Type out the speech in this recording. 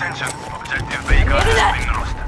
Attention, objective Vega. has been lost.